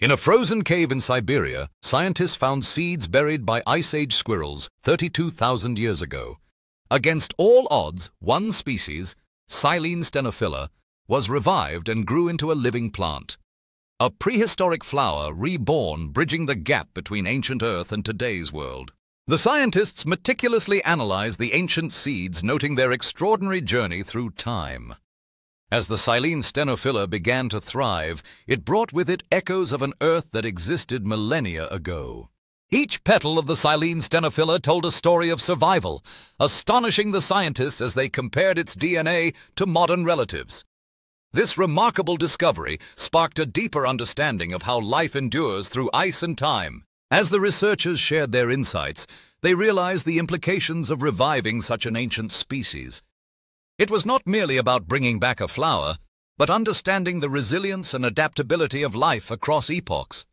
In a frozen cave in Siberia, scientists found seeds buried by Ice Age squirrels 32,000 years ago. Against all odds, one species, Silene stenophila, was revived and grew into a living plant. A prehistoric flower reborn, bridging the gap between ancient Earth and today's world. The scientists meticulously analyzed the ancient seeds, noting their extraordinary journey through time. As the Silene stenophila began to thrive, it brought with it echoes of an Earth that existed millennia ago. Each petal of the Silene stenophila told a story of survival, astonishing the scientists as they compared its DNA to modern relatives. This remarkable discovery sparked a deeper understanding of how life endures through ice and time. As the researchers shared their insights, they realized the implications of reviving such an ancient species. It was not merely about bringing back a flower, but understanding the resilience and adaptability of life across epochs.